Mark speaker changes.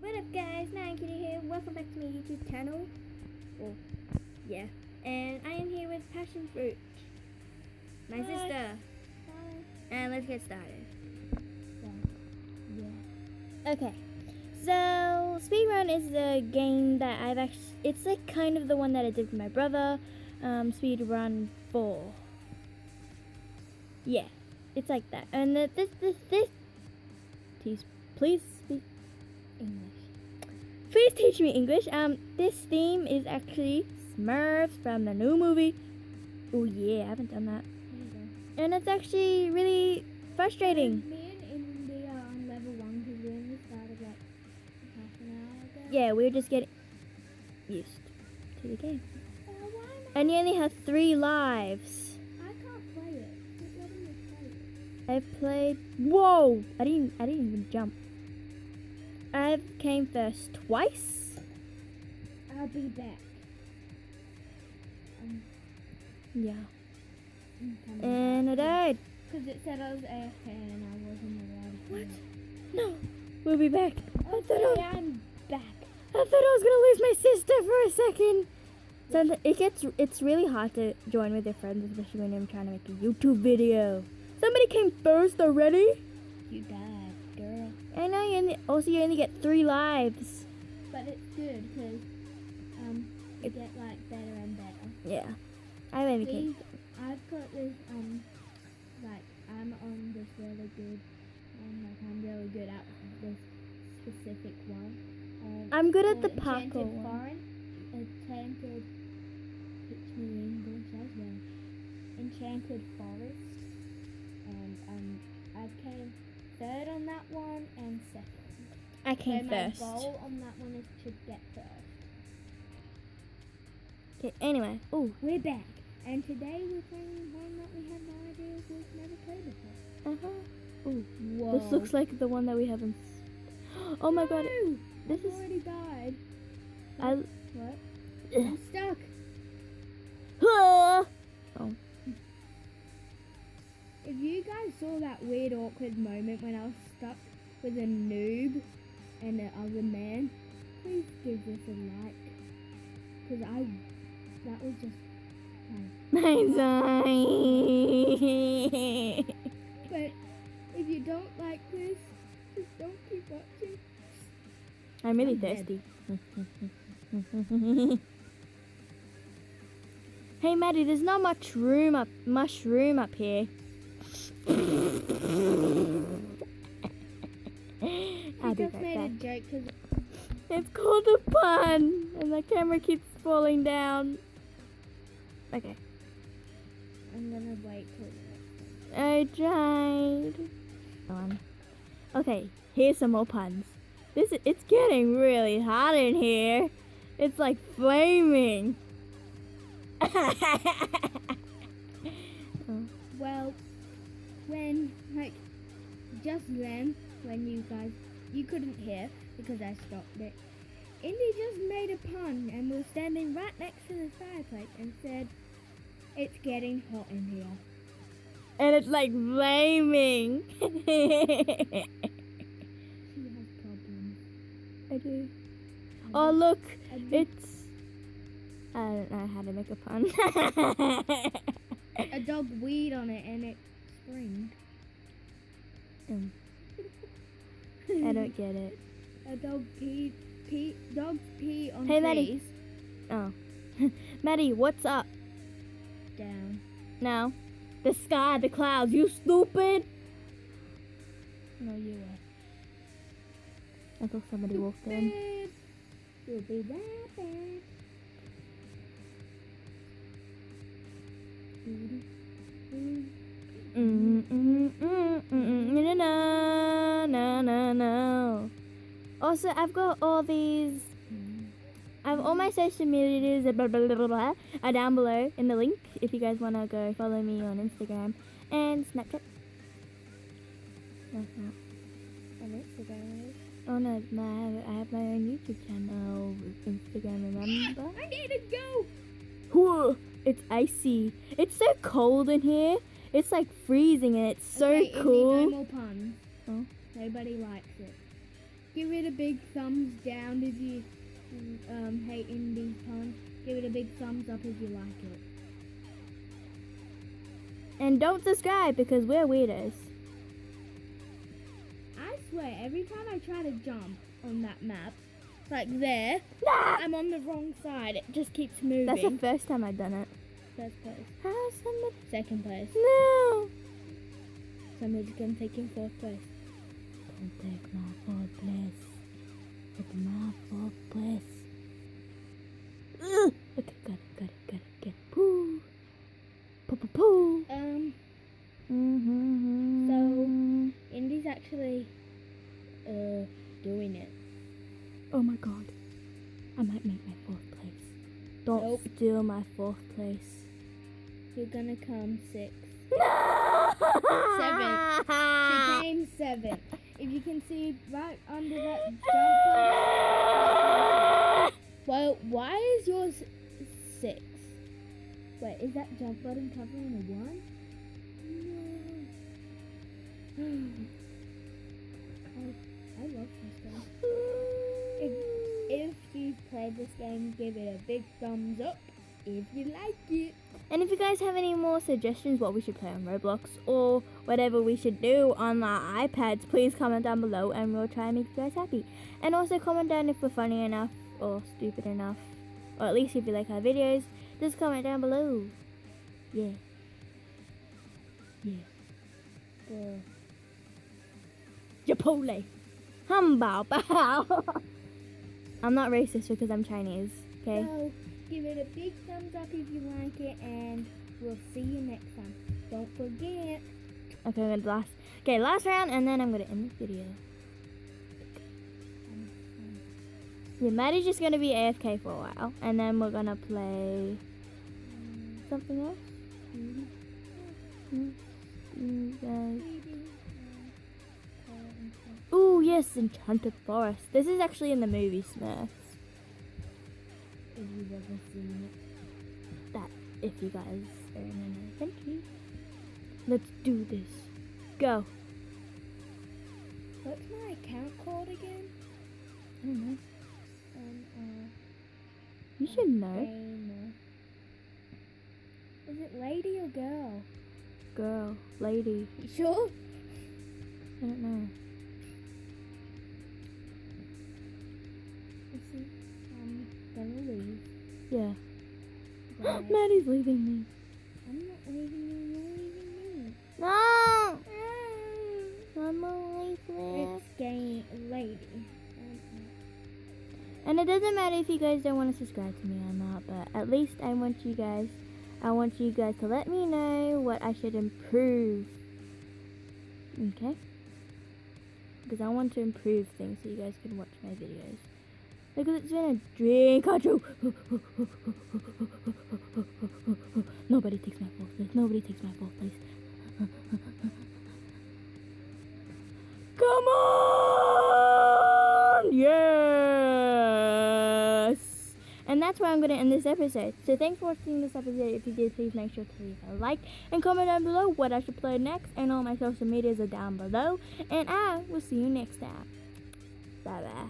Speaker 1: What up guys, Kitty here, welcome back to my YouTube channel. Oh, yeah. And I am here with Passion Fruit, my
Speaker 2: Hi.
Speaker 1: sister.
Speaker 2: Hi.
Speaker 1: And let's get started.
Speaker 2: Yeah.
Speaker 1: Okay, so speedrun is the game that I've actually, it's like kind of the one that I did with my brother, um, Speedrun 4. Yeah, it's like that. And the, this, this, this, please, please speak English. Please teach me English. Um, this theme is actually Smurfs from the new movie. Oh yeah, I haven't done that. And it's actually really frustrating.
Speaker 2: Me and are on level one because we only started like half an hour ago.
Speaker 1: Yeah, we're just getting used to the game.
Speaker 2: Uh, why am I?
Speaker 1: And you only have three lives.
Speaker 2: I can't play it. Quit letting me play it.
Speaker 1: I've played. Whoa! I didn't. I didn't even jump. I came first twice.
Speaker 2: I'll be back. Um,
Speaker 1: Yeah. And I died.
Speaker 2: Because it said I was AFK and I wasn't allowed.
Speaker 1: What? No. We'll be back. I thought I,
Speaker 2: Okay, I'm back.
Speaker 1: I thought I was gonna lose my sister for a second. So it gets. It's really hard to join with your friends, especially when I'm trying to make a YouTube video. Somebody came first already.
Speaker 2: You died,
Speaker 1: I know you only, also you only get three lives.
Speaker 2: But it's good because um, you get like better and better.
Speaker 1: Yeah. I maybe can.
Speaker 2: I've got this um, like I'm on this really good, um, like I'm really good at this specific one. Um,
Speaker 1: I'm good at the parkour
Speaker 2: Enchanted
Speaker 1: one.
Speaker 2: Foreign, Enchanted, teach me English as well. Enchanted Forest, and um, I came third on that one and second.
Speaker 1: I came
Speaker 2: so my goal on that one is to get first.
Speaker 1: Okay, anyway. Oh,
Speaker 2: We're back, and today we're playing one that we have no idea we've never played before.
Speaker 1: uh-huh. Ooh,
Speaker 2: Whoa.
Speaker 1: this looks like the one that we haven't. Oh my god,
Speaker 2: No!
Speaker 1: this
Speaker 2: I've
Speaker 1: is.
Speaker 2: already died.
Speaker 1: I.
Speaker 2: What? I'm stuck.
Speaker 1: Ah!
Speaker 2: If you guys saw that weird, awkward moment when I was stuck with a noob and the other man, please give this a like. Because I. That was just.
Speaker 1: Sorry.
Speaker 2: But if you don't like this, just don't keep watching.
Speaker 1: I'm really
Speaker 2: I'm
Speaker 1: thirsty. hey, Maddie, there's not much room up, mushroom up here.
Speaker 2: I just made a joke because
Speaker 1: It's called a pun, and the camera keeps falling down. Okay,
Speaker 2: I'm gonna wait till the next
Speaker 1: I tried. On. Okay, here's some more puns. This is, it's getting really hot in here. It's like flaming.
Speaker 2: Well, when like just then, when you guys you couldn't hear because I stopped it. Indy just made a pun and was standing right next to the fireplace and said, "It's getting hot in here."
Speaker 1: and it's like flaming.
Speaker 2: She has problems.
Speaker 1: I do. Oh look, it's. I don't know how to make a pun.
Speaker 2: a dog weed on it and it screamed.
Speaker 1: Um, I don't get it.
Speaker 2: A dog pee pee dog pee on
Speaker 1: Hey, Maddie. Oh, Maddie, what's up
Speaker 2: Down.
Speaker 1: now? The sky, the clouds. You stupid!
Speaker 2: No, you are.
Speaker 1: I thought somebody walked in.
Speaker 2: You'll be right back.
Speaker 1: Mm, mm, mm, mm, mm, no, no, no, no, no. Also, I've got all these. I have all my social medias blah, blah, blah, blah, blah, are down below in the link if you guys want to go follow me on Instagram and Snapchat. That's not.
Speaker 2: On Instagram.
Speaker 1: Oh no, have, I have my own YouTube channel with Instagram, remember?
Speaker 2: I need to go.
Speaker 1: Whoa, it's icy. It's so cold in here. It's like freezing and it's so
Speaker 2: Okay,
Speaker 1: cool.
Speaker 2: no more puns.
Speaker 1: Oh.
Speaker 2: Nobody likes it. give it a big thumbs down if you um, hate Indie's puns. Give it a big thumbs up if you like it.
Speaker 1: And don't subscribe because we're weirdos.
Speaker 2: I swear, every time I try to jump on that map, like there,
Speaker 1: Nah!
Speaker 2: I'm on the wrong side. It just keeps moving.
Speaker 1: That's the first time I've done it.
Speaker 2: First place.
Speaker 1: How somebody...
Speaker 2: Second place.
Speaker 1: No!
Speaker 2: Somebody's gonna take in fourth place.
Speaker 1: Don't take my fourth place. Take my fourth place. Ugh. Okay, got it, got it, got it, got it. Poo. Poo, poo, poo.
Speaker 2: Um,
Speaker 1: Mm-hmm.
Speaker 2: So- Indy's actually uh doing it.
Speaker 1: Oh my god. I might make my fourth place. Don't
Speaker 2: Nope.
Speaker 1: steal my fourth place.
Speaker 2: You're gonna come sixth.
Speaker 1: No!
Speaker 2: Seventh. She came seventh. If you can see right under that jump button. Well, why is yours six? Wait, is that jump button covering a one? No. I, I love this game. If, if you've played this game, give it a big thumbs up if you like it.
Speaker 1: And if you guys have any more suggestions what we should play on Roblox or whatever we should do on our iPads, please comment down below and we'll try and make you guys happy. And also comment down if we're funny enough or stupid enough. Or at least if you like our videos, just comment down below. Yeah. Yeah.
Speaker 2: Yeah.
Speaker 1: Chipotle. Hambao bao. I'm not racist because I'm Chinese, okay?
Speaker 2: So, give it a big thumbs up if you like it, and we'll see you next time. Don't forget.
Speaker 1: Okay, I'm gonna last. Okay, last round, and then I'm gonna end this video. Yeah, Maddie's just gonna be AFK for a while, and then we're gonna play something else.
Speaker 2: maybe,
Speaker 1: mm, guys.
Speaker 2: maybe, and so-
Speaker 1: Ooh, yes, Enchanted Forest. This is actually in the movie Smurfs.
Speaker 2: If you've ever seen it.
Speaker 1: That, if you guys are in an adventure. Let's do this. Go.
Speaker 2: What's my account called again?
Speaker 1: I don't know.
Speaker 2: Um, uh,
Speaker 1: You should know.
Speaker 2: Gamer. Is it lady or girl?
Speaker 1: Girl, lady.
Speaker 2: You sure?
Speaker 1: I don't know. Yeah.
Speaker 2: Bye.
Speaker 1: Maddie's leaving me.
Speaker 2: I'm not leaving you, you're leaving me.
Speaker 1: No! I'm only
Speaker 2: It's gay lady. Um,
Speaker 1: And it doesn't matter if you guys don't want to subscribe to me or not, but at least I want you guys, I want you guys to let me know what I should improve. Okay? Because I want to improve things so you guys can watch my videos. It's been a. Nobody takes my fourth place. Nobody takes my fourth place. Come on! Yes! And that's where I'm going to end this episode. So thanks for watching this episode. If you did, please make sure to leave a like and comment down below what I should play next. And all my social medias are down below. And I will see you next time. Bye bye.